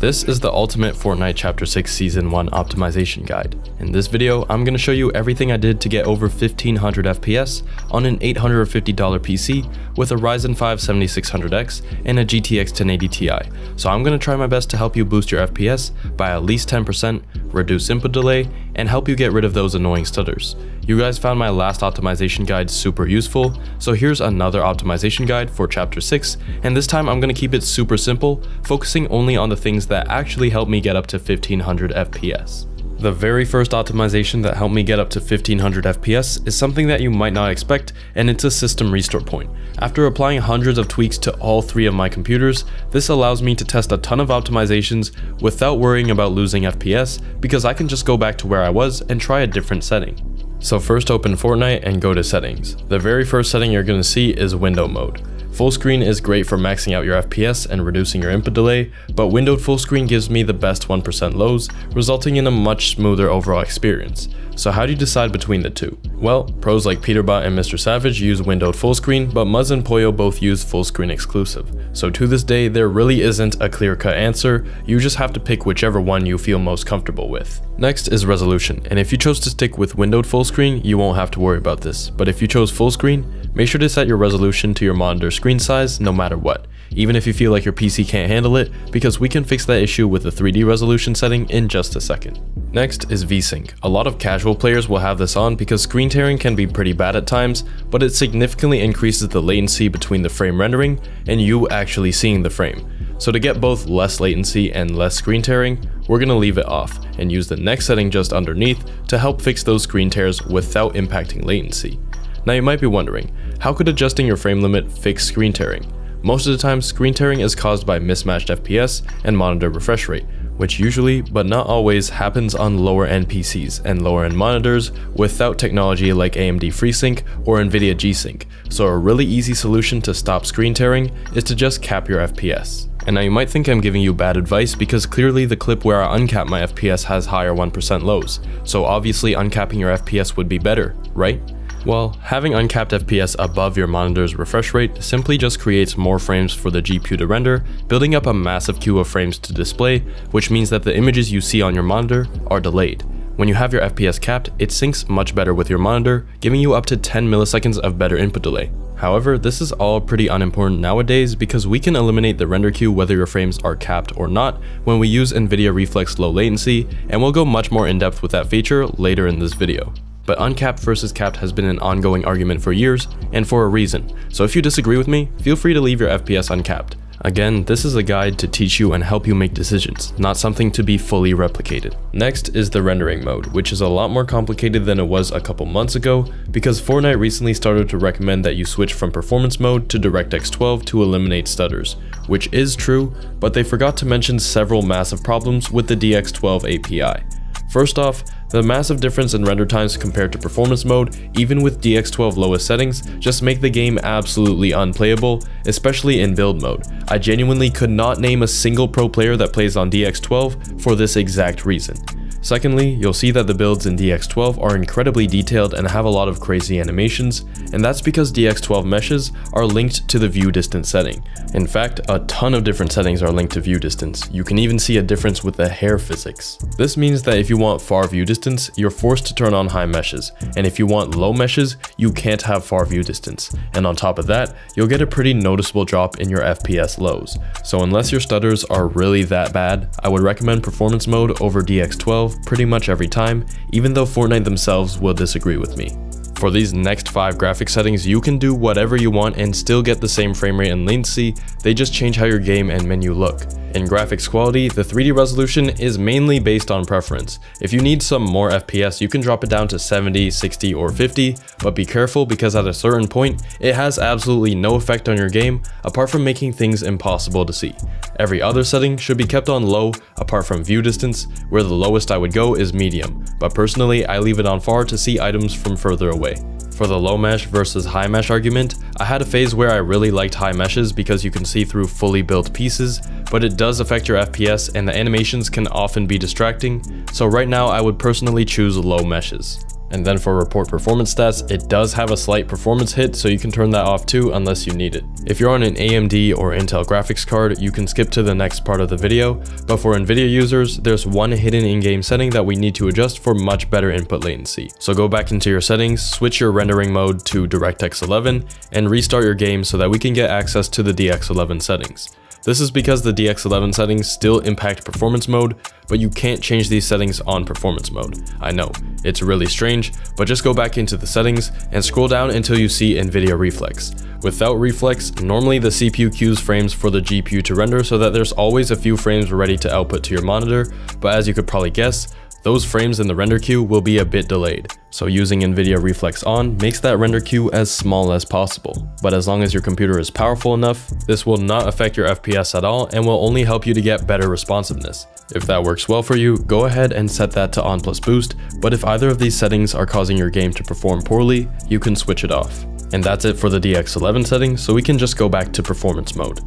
This is the ultimate Fortnite Chapter 6 Season 1 optimization guide. In this video, I'm going to show you everything I did to get over 1500 FPS on an $850 PC with a Ryzen 5 7600X and a GTX 1080 Ti. So I'm going to try my best to help you boost your FPS by at least 10%, reduce input delay, and help you get rid of those annoying stutters. You guys found my last optimization guide super useful, so here's another optimization guide for chapter 6, and this time I'm going to keep it super simple, focusing only on the things that actually help me get up to 1500 FPS. The very first optimization that helped me get up to 1500 FPS is something that you might not expect, and it's a system restore point. After applying hundreds of tweaks to all three of my computers, this allows me to test a ton of optimizations without worrying about losing FPS because I can just go back to where I was and try a different setting. So first open Fortnite and go to settings. The very first setting you're going to see is window mode. Full screen is great for maxing out your FPS and reducing your input delay, but windowed full screen gives me the best 1% lows, resulting in a much smoother overall experience. So how do you decide between the two? Well, pros like Peterbot and Mr. Savage use windowed full screen, but Muzz and Pollo both use full screen exclusive. So to this day, there really isn't a clear-cut answer, you just have to pick whichever one you feel most comfortable with. Next is resolution, and if you chose to stick with windowed full screen, you won't have to worry about this, but if you chose full screen, Make sure to set your resolution to your monitor screen size no matter what, even if you feel like your PC can't handle it, because we can fix that issue with the 3D resolution setting in just a second. Next is VSync. A lot of casual players will have this on because screen tearing can be pretty bad at times, but it significantly increases the latency between the frame rendering and you actually seeing the frame. So to get both less latency and less screen tearing, we're going to leave it off and use the next setting just underneath to help fix those screen tears without impacting latency. Now you might be wondering, how could adjusting your frame limit fix screen tearing? Most of the time, screen tearing is caused by mismatched FPS and monitor refresh rate, which usually, but not always, happens on lower end PCs and lower end monitors without technology like AMD FreeSync or NVIDIA G-Sync, so a really easy solution to stop screen tearing is to just cap your FPS. And now you might think I'm giving you bad advice because clearly the clip where I uncap my FPS has higher 1% lows, so obviously uncapping your FPS would be better, right? Well, having uncapped FPS above your monitor's refresh rate simply just creates more frames for the GPU to render, building up a massive queue of frames to display, which means that the images you see on your monitor are delayed. When you have your FPS capped, it syncs much better with your monitor, giving you up to 10 milliseconds of better input delay. However, this is all pretty unimportant nowadays because we can eliminate the render queue whether your frames are capped or not when we use NVIDIA Reflex Low Latency, and we'll go much more in depth with that feature later in this video but uncapped versus capped has been an ongoing argument for years, and for a reason, so if you disagree with me, feel free to leave your FPS uncapped. Again, this is a guide to teach you and help you make decisions, not something to be fully replicated. Next is the rendering mode, which is a lot more complicated than it was a couple months ago, because Fortnite recently started to recommend that you switch from performance mode to DirectX 12 to eliminate stutters, which is true, but they forgot to mention several massive problems with the DX12 API. First off, the massive difference in render times compared to performance mode, even with DX12 lowest settings, just make the game absolutely unplayable, especially in build mode. I genuinely could not name a single pro player that plays on DX12 for this exact reason. Secondly, you'll see that the builds in DX12 are incredibly detailed and have a lot of crazy animations, and that's because DX12 meshes are linked to the view distance setting. In fact, a ton of different settings are linked to view distance. You can even see a difference with the hair physics. This means that if you want far view distance, you're forced to turn on high meshes, and if you want low meshes, you can't have far view distance. And on top of that, you'll get a pretty noticeable drop in your FPS lows. So unless your stutters are really that bad, I would recommend performance mode over DX12 pretty much every time, even though Fortnite themselves will disagree with me. For these next 5 graphic settings, you can do whatever you want and still get the same frame rate and latency, they just change how your game and menu look. In graphics quality, the 3D resolution is mainly based on preference. If you need some more FPS, you can drop it down to 70, 60, or 50, but be careful because at a certain point, it has absolutely no effect on your game apart from making things impossible to see. Every other setting should be kept on low apart from view distance, where the lowest I would go is medium, but personally I leave it on far to see items from further away. For the low mesh versus high mesh argument, I had a phase where I really liked high meshes because you can see through fully built pieces, but it does affect your FPS and the animations can often be distracting, so right now I would personally choose low meshes. And then for report performance stats, it does have a slight performance hit, so you can turn that off too unless you need it. If you're on an AMD or Intel graphics card, you can skip to the next part of the video, but for NVIDIA users, there's one hidden in-game setting that we need to adjust for much better input latency. So go back into your settings, switch your rendering mode to DirectX 11, and restart your game so that we can get access to the DX11 settings. This is because the DX11 settings still impact performance mode, but you can't change these settings on performance mode. I know, it's really strange, but just go back into the settings and scroll down until you see NVIDIA Reflex. Without Reflex, normally the CPU queues frames for the GPU to render so that there's always a few frames ready to output to your monitor, but as you could probably guess, those frames in the render queue will be a bit delayed, so using NVIDIA Reflex on makes that render queue as small as possible. But as long as your computer is powerful enough, this will not affect your FPS at all and will only help you to get better responsiveness. If that works well for you, go ahead and set that to on plus boost, but if either of these settings are causing your game to perform poorly, you can switch it off. And that's it for the DX11 setting, so we can just go back to performance mode.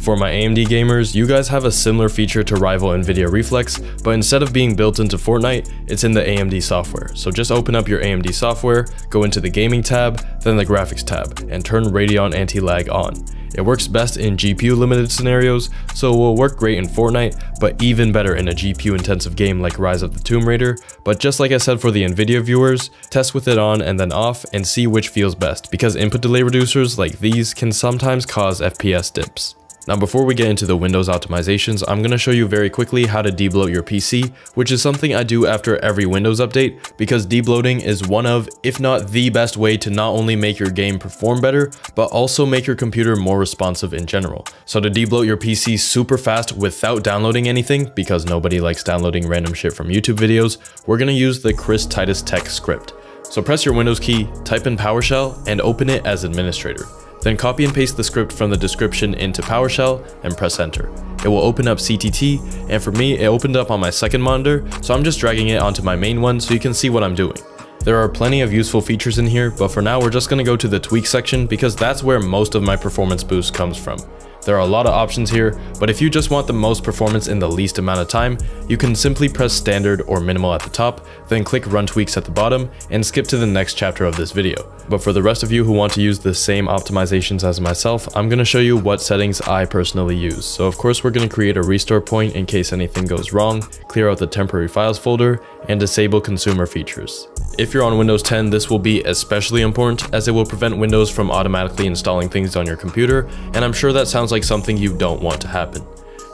For my AMD gamers, you guys have a similar feature to rival Nvidia Reflex, but instead of being built into Fortnite, it's in the AMD software. So just open up your AMD software, go into the gaming tab, then the graphics tab, and turn Radeon anti-lag on. It works best in GPU limited scenarios, so it will work great in Fortnite, but even better in a GPU intensive game like Rise of the Tomb Raider. But just like I said for the Nvidia viewers, test with it on and then off and see which feels best, because input delay reducers like these can sometimes cause FPS dips. Now before we get into the Windows optimizations, I'm going to show you very quickly how to debloat your PC, which is something I do after every Windows update, because debloating is one of, if not the best way to not only make your game perform better, but also make your computer more responsive in general. So to debloat your PC super fast without downloading anything, because nobody likes downloading random shit from YouTube videos, we're going to use the Chris Titus Tech script. So press your Windows key, type in PowerShell, and open it as administrator. Then copy and paste the script from the description into PowerShell and press enter. It will open up CTT, and for me, it opened up on my second monitor, so I'm just dragging it onto my main one so you can see what I'm doing. There are plenty of useful features in here, but for now we're just going to go to the tweak section because that's where most of my performance boost comes from. There are a lot of options here, but if you just want the most performance in the least amount of time, you can simply press standard or minimal at the top, then click run tweaks at the bottom, and skip to the next chapter of this video. But for the rest of you who want to use the same optimizations as myself, I'm going to show you what settings I personally use. So of course we're going to create a restore point in case anything goes wrong, clear out the temporary files folder, and disable consumer features. If you're on Windows 10, this will be especially important as it will prevent Windows from automatically installing things on your computer, and I'm sure that sounds like something you don't want to happen.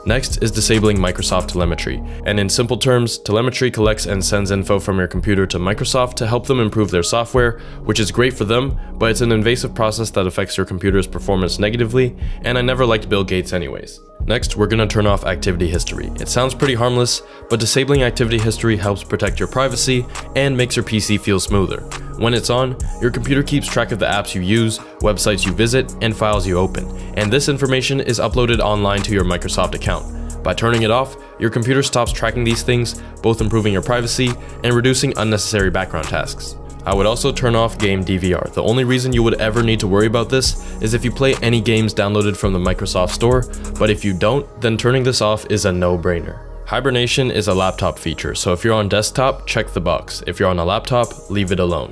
Next is disabling Microsoft Telemetry, and in simple terms, telemetry collects and sends info from your computer to Microsoft to help them improve their software, which is great for them, but it's an invasive process that affects your computer's performance negatively, and I never liked Bill Gates anyways. Next, we're going to turn off activity history. It sounds pretty harmless, but disabling activity history helps protect your privacy and makes your PC feel smoother. When it's on, your computer keeps track of the apps you use, websites you visit, and files you open, and this information is uploaded online to your Microsoft account. By turning it off, your computer stops tracking these things, both improving your privacy and reducing unnecessary background tasks. I would also turn off game DVR. The only reason you would ever need to worry about this is if you play any games downloaded from the Microsoft Store, but if you don't, then turning this off is a no-brainer. Hibernation is a laptop feature, so if you're on desktop, check the box. If you're on a laptop, leave it alone.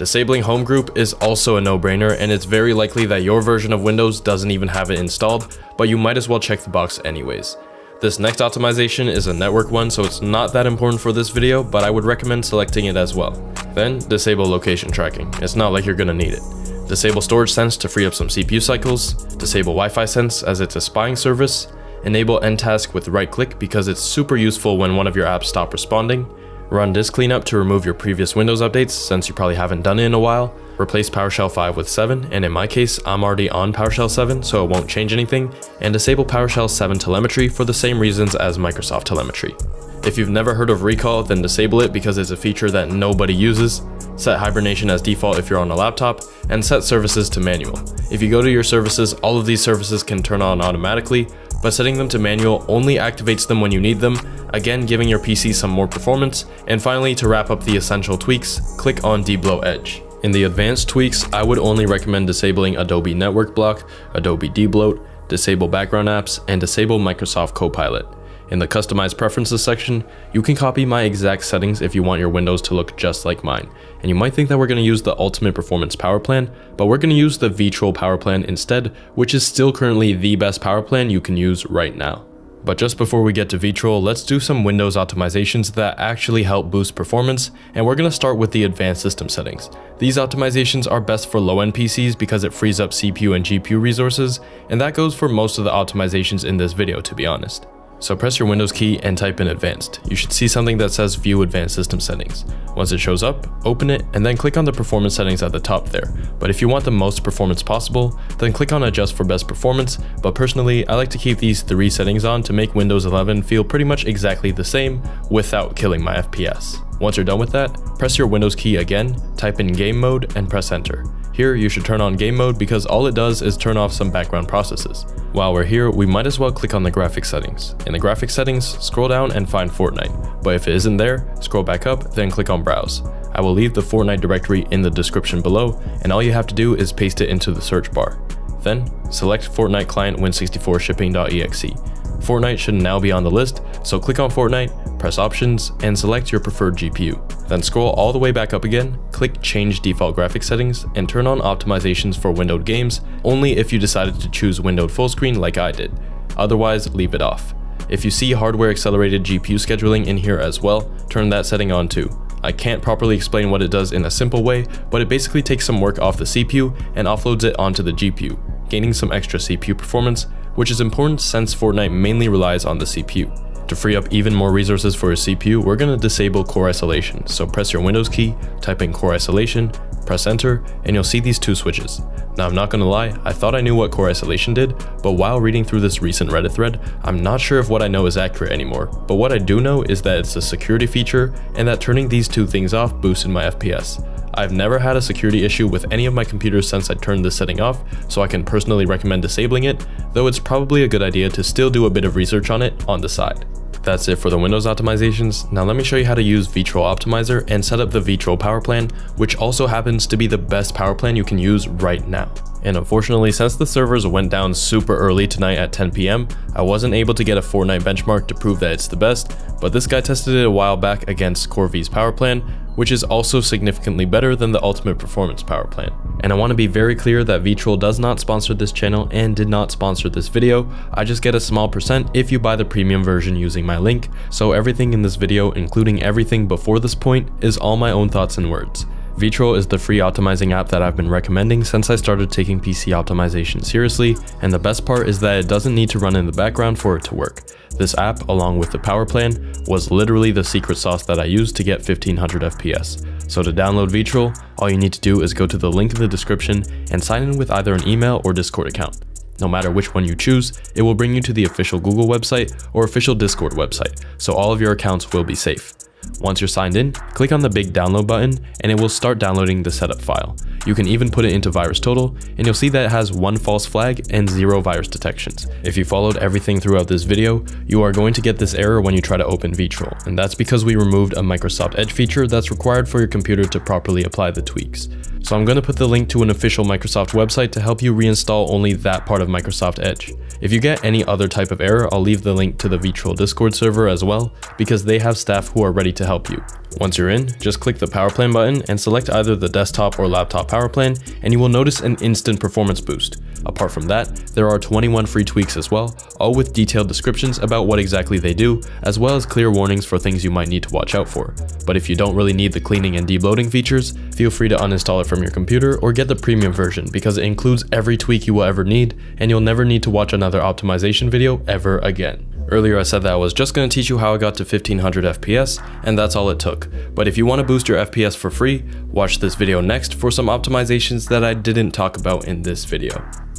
Disabling Home Group is also a no-brainer, and it's very likely that your version of Windows doesn't even have it installed, but you might as well check the box anyways. This next optimization is a network one, so it's not that important for this video, but I would recommend selecting it as well. Then, disable location tracking. It's not like you're gonna need it. Disable storage sense to free up some CPU cycles, disable Wi-Fi sense as it's a spying service, enable end task with right click because it's super useful when one of your apps stop responding, run disk cleanup to remove your previous Windows updates since you probably haven't done it in a while, replace PowerShell 5 with 7, and in my case, I'm already on PowerShell 7, so it won't change anything, and disable PowerShell 7 telemetry for the same reasons as Microsoft telemetry. If you've never heard of recall, then disable it because it's a feature that nobody uses. Set hibernation as default if you're on a laptop, and set services to manual. If you go to your services, all of these services can turn on automatically, but setting them to manual only activates them when you need them, again giving your PC some more performance, and finally to wrap up the essential tweaks, click on Debloat Edge. In the advanced tweaks, I would only recommend disabling Adobe Network Block, Adobe Debloat, disable background apps, and disable Microsoft Copilot. In the Customize Preferences section, you can copy my exact settings if you want your windows to look just like mine. And you might think that we're going to use the Ultimate Performance Power Plan, but we're going to use the VTRL Power Plan instead, which is still currently the best power plan you can use right now. But just before we get to VTRL, let's do some Windows optimizations that actually help boost performance, and we're going to start with the advanced system settings. These optimizations are best for low-end PCs because it frees up CPU and GPU resources, and that goes for most of the optimizations in this video to be honest. So press your Windows key and type in advanced. You should see something that says view advanced system settings. Once it shows up, open it and then click on the performance settings at the top there. But if you want the most performance possible, then click on adjust for best performance, but personally I like to keep these three settings on to make Windows 11 feel pretty much exactly the same without killing my FPS. Once you're done with that, press your Windows key again, type in game mode and press enter. Here, you should turn on game mode because all it does is turn off some background processes. While we're here, we might as well click on the graphics settings. In the graphics settings, scroll down and find Fortnite, but if it isn't there, scroll back up, then click on browse. I will leave the Fortnite directory in the description below, and all you have to do is paste it into the search bar. Then, select Fortnite client win64 shipping.exe. Fortnite should now be on the list, so click on Fortnite, press options, and select your preferred GPU. Then scroll all the way back up again, click change default graphics settings, and turn on optimizations for windowed games, only if you decided to choose windowed full screen like I did. Otherwise, leave it off. If you see hardware accelerated GPU scheduling in here as well, turn that setting on too. I can't properly explain what it does in a simple way, but it basically takes some work off the CPU and offloads it onto the GPU, gaining some extra CPU performance, which is important since Fortnite mainly relies on the CPU. To free up even more resources for your CPU, we're going to disable core isolation, so press your Windows key, type in core isolation, press enter, and you'll see these two switches. Now I'm not gonna lie, I thought I knew what core isolation did, but while reading through this recent Reddit thread, I'm not sure if what I know is accurate anymore. But what I do know is that it's a security feature, and that turning these two things off boosted my FPS. I've never had a security issue with any of my computers since I turned this setting off, so I can personally recommend disabling it, though it's probably a good idea to still do a bit of research on it on the side. That's it for the Windows optimizations. Now let me show you how to use VTRL Optimizer and set up the VTRL power plan, which also happens to be the best power plan you can use right now. And unfortunately, since the servers went down super early tonight at 10 p.m., I wasn't able to get a Fortnite benchmark to prove that it's the best, but this guy tested it a while back against Khorvie's power plan, which is also significantly better than the Ultimate Performance power plan. And I want to be very clear that VTRL does not sponsor this channel and did not sponsor this video, I just get a small percent if you buy the premium version using my link, so everything in this video, including everything before this point, is all my own thoughts and words. VTRL is the free optimizing app that I've been recommending since I started taking PC optimization seriously, and the best part is that it doesn't need to run in the background for it to work. This app, along with the power plan, was literally the secret sauce that I used to get 1500 FPS. So to download VTRL, all you need to do is go to the link in the description and sign in with either an email or Discord account. No matter which one you choose, it will bring you to the official Google website or official Discord website, so all of your accounts will be safe. Once you're signed in, click on the big download button and it will start downloading the setup file. You can even put it into VirusTotal and you'll see that it has one false flag and zero virus detections. If you followed everything throughout this video, you are going to get this error when you try to open VTRL, and that's because we removed a Microsoft Edge feature that's required for your computer to properly apply the tweaks. So I'm going to put the link to an official Microsoft website to help you reinstall only that part of Microsoft Edge. If you get any other type of error, I'll leave the link to the VTRL Discord server as well, because they have staff who are ready to help you. Once you're in, just click the power plan button and select either the desktop or laptop power plan, and you will notice an instant performance boost. Apart from that, there are 21 free tweaks as well, all with detailed descriptions about what exactly they do, as well as clear warnings for things you might need to watch out for. But if you don't really need the cleaning and debloating features, feel free to uninstall it from your computer or get the premium version because it includes every tweak you will ever need, and you'll never need to watch another optimization video ever again. Earlier I said that I was just going to teach you how I got to 1500 FPS, and that's all it took. But if you want to boost your FPS for free, watch this video next for some optimizations that I didn't talk about in this video.